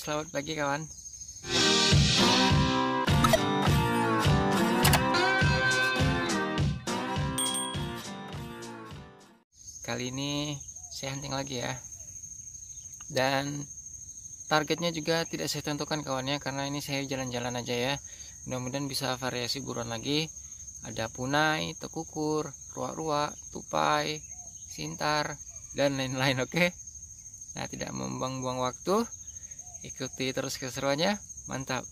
selamat pagi kawan. Kali ini saya hunting lagi ya. Dan targetnya juga tidak saya tentukan kawannya karena ini saya jalan-jalan aja ya. Mudah-mudahan bisa variasi buruan lagi. Ada punai, tekukur, ruak-ruak, tupai, sintar, dan lain-lain oke. Okay? Nah, tidak membuang-buang waktu, ikuti terus keseruannya. Mantap.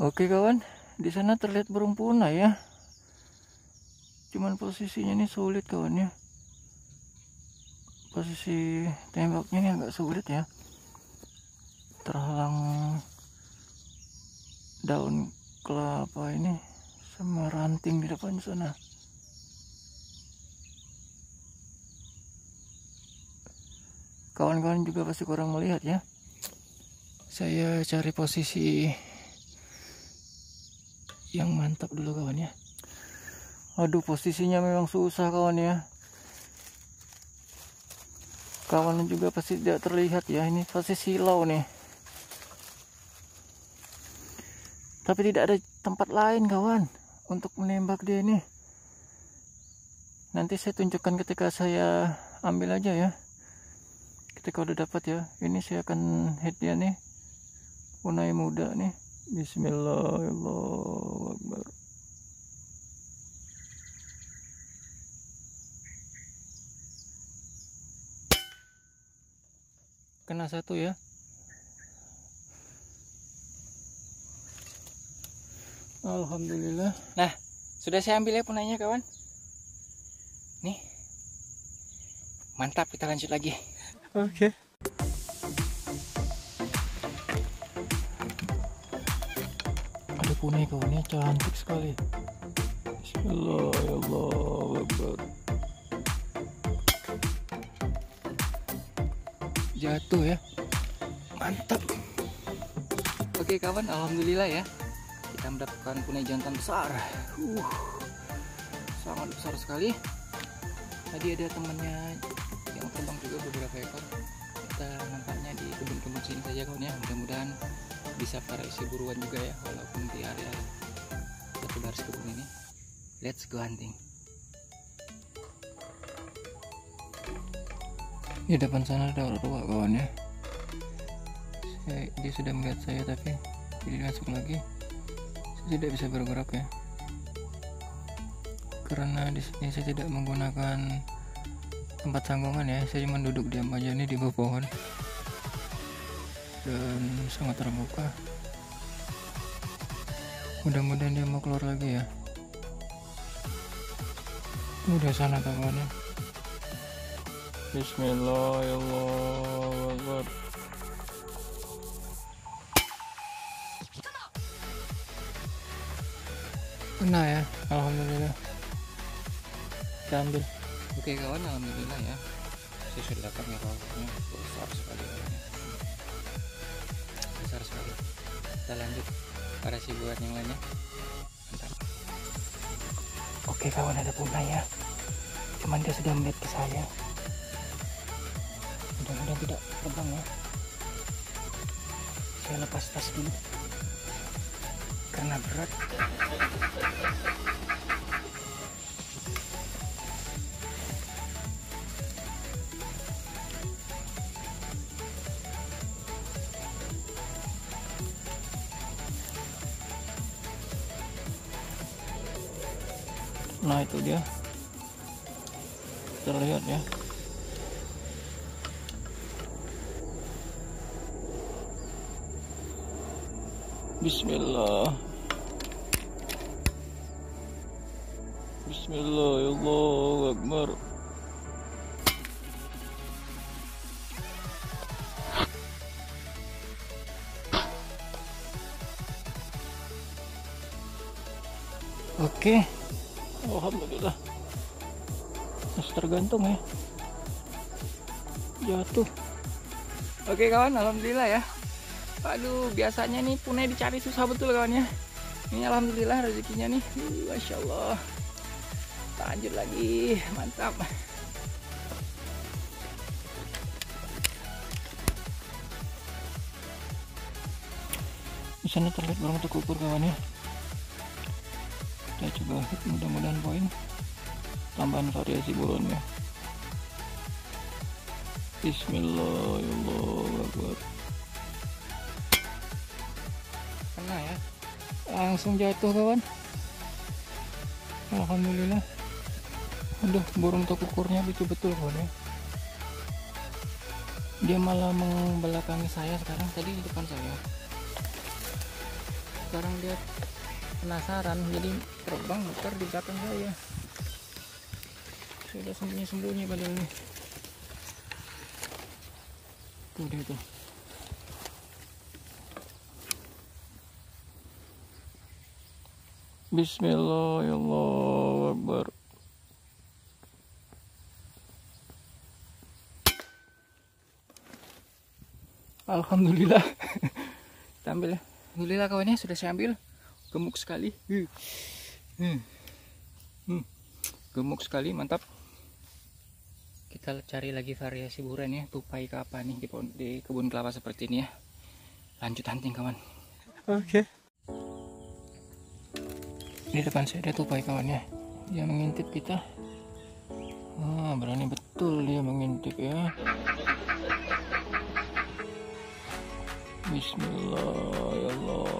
Oke kawan, di sana terlihat burung punai ya. Cuman posisinya ini sulit kawan ya. Posisi tembaknya ini agak sulit ya. Terhalang daun kelapa ini sama ranting di depan sana. Kawan-kawan juga pasti kurang melihat ya. Saya cari posisi yang mantap dulu kawan ya. Aduh posisinya memang susah kawan ya. Kawan juga pasti tidak terlihat ya. Ini pasti silau nih. Tapi tidak ada tempat lain kawan untuk menembak dia ini nanti saya tunjukkan ketika saya ambil aja ya ketika udah dapat ya ini saya akan head dia nih. Unai muda nih. Bismillahirrahmanirrahim. Kena satu ya. Alhamdulillah. Nah sudah saya ambil ya punainya kawan. Nih. Mantap kita lanjut lagi Oke. Okay. Ada punai kawannya cantik sekali. Bismillahirrahmanirrahim. Jatuh ya. Mantap. Oke kawan, alhamdulillah ya. Kita mendapatkan punai jantan besar. Uh. Sangat besar sekali. Tadi ada temannya saja kawan ya. Mudah-mudahan bisa variasi buruan juga ya walaupun di area satu baris kebun ini. Let's go hunting. Di depan sana ada ruak kawan ya. Saya, dia sudah melihat saya tapi jadi masuk lagi. Saya tidak bisa bergerak ya. Karena di sini saya tidak menggunakan tempat sanggungan ya. Saya cuma duduk diam aja nih di bawah pohon dan sangat terbuka. Mudah-mudahan dia mau keluar lagi ya. Udah sana kawannya Bismillahirrahmanirrahim. Kena ya Alhamdulillah. Kita ambil Oke kawan, alhamdulillah ya. Saya sudah dapat mirrornya besar sekali Kita lanjut pada si buat yang lainnya. Mantap. Oke kawan, ada punai ya. Cuman dia sudah melihat ke saya. Mudah-mudahan tidak terbang ya. Saya lepas tas dulu. Karena berat. Itu dia. Terlihat ya. Bismillah. Bismillah ya Allah Akbar Oke. okay. Alhamdulillah. Masih tergantung ya. Jatuh. Oke kawan Alhamdulillah ya. Aduh biasanya nih punai dicari susah betul kawan ya. Ini Alhamdulillah rezekinya nih. Masya Allah. Lanjut lagi. Mantap. Di sana terlihat barang terkubur kawan ya hit mudah-mudahan poin. Tambahan variasi buronnya Bismillahirrahmanirrahim. Kena ya. Langsung jatuh kawan. Alhamdulillah. Aduh burung tekukurnya betul-betul kawan ya. Dia malah membelakangi saya sekarang tadi di depan saya. Sekarang dia penasaran jadi terbang muter di belakang saya. Sudah sembunyi-sembunyi padahal ini tuh dia tuh. Bismillahirrahmanirrahim. Alhamdulillah. Ya Alhamdulillah kawannya sudah saya ambil. Gemuk sekali. Hmm. Hmm. Gemuk sekali, mantap. Kita cari lagi variasi buran ya, tupai ke apa nih di, di kebun kelapa seperti ini ya. Lanjut hunting kawan. Oke. Okay. Di depan saya ada tupai kawannya. Dia mengintip kita. Ah, berani betul dia mengintip ya. Bismillahirrahmanirrahim.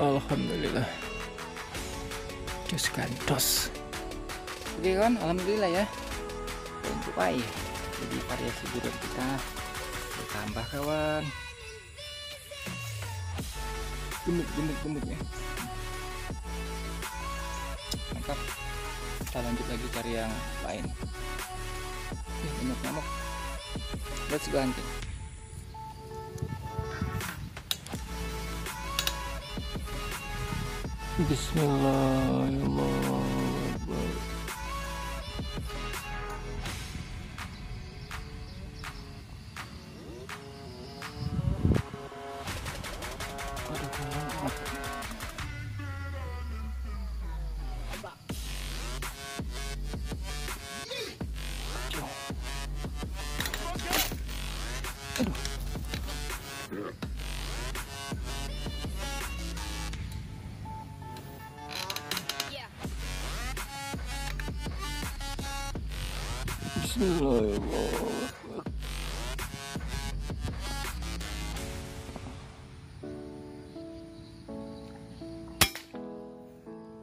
Alhamdulillah. Just kantos. Oke kan, alhamdulillah ya. Untuk baik. Jadi variasi burung kita bertambah kawan. Gemuk, gemuk, gemuk ya. Mantap kita lanjut lagi cari yang lain Ih, banyak nyamuk let's go hunting Bismillahirrahmanirrahim Bismillahirrahmanirrahim.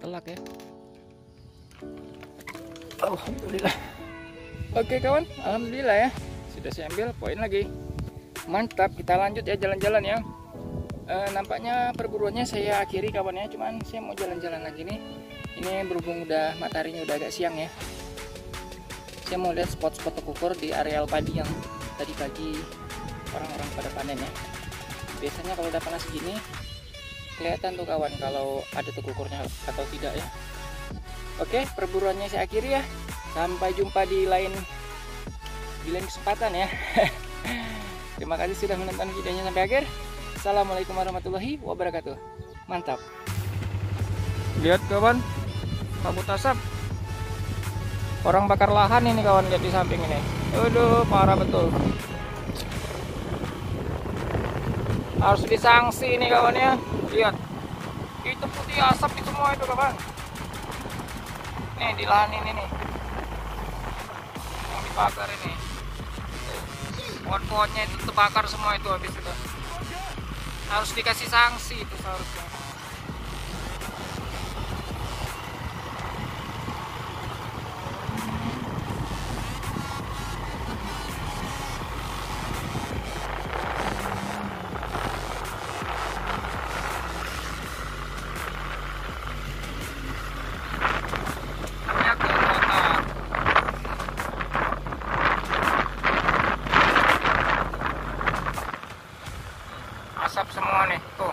Telak ya. Alhamdulillah. Oke kawan, alhamdulillah ya. Sudah saya ambil poin lagi. Mantap, kita lanjut ya jalan-jalan ya. E, nampaknya perburuannya saya akhiri kawannya, cuman saya mau jalan-jalan lagi nih. Ini berhubung udah mataharinya udah agak siang ya saya mau lihat spot-spot tekukur di areal padi yang tadi pagi orang-orang pada panen ya biasanya kalau udah panas gini kelihatan tuh kawan kalau ada tekukurnya atau tidak ya. Oke perburuannya saya akhiri ya. Sampai jumpa di lain di lain kesempatan ya. Terima kasih sudah menonton videonya sampai akhir. Assalamualaikum warahmatullahi wabarakatuh. Mantap. Lihat kawan kabut asap. Orang bakar lahan ini kawan lihat di samping ini. Aduh parah betul harus disangsi ini kawan ya. Lihat. Itu putih asap itu semua itu kawan. Nih di lahan ini. Nih yang dibakar ini. Pohon-pohonnya itu terbakar semua itu habis itu. Harus dikasih sanksi itu seharusnya asap semua nih tuh.